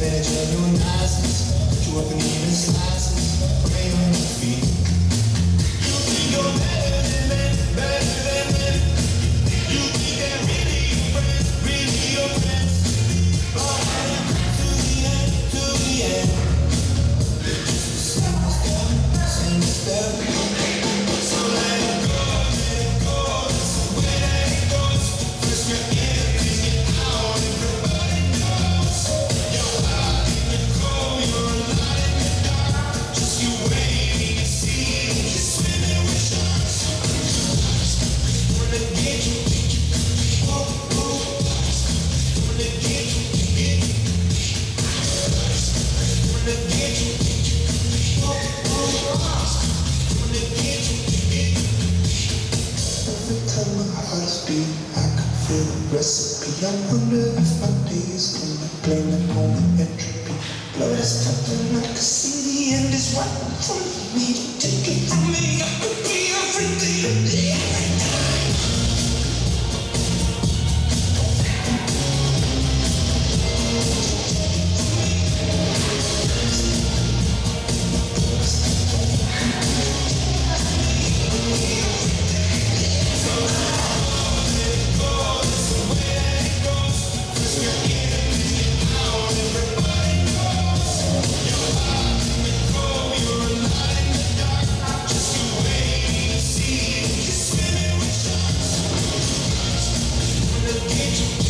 Imagine your niceness, but you up in even slices, Pray on your feet. recipe. I wonder if my days can be blaming on the entropy. Blow is coming, I can see the end is right in front of me. change.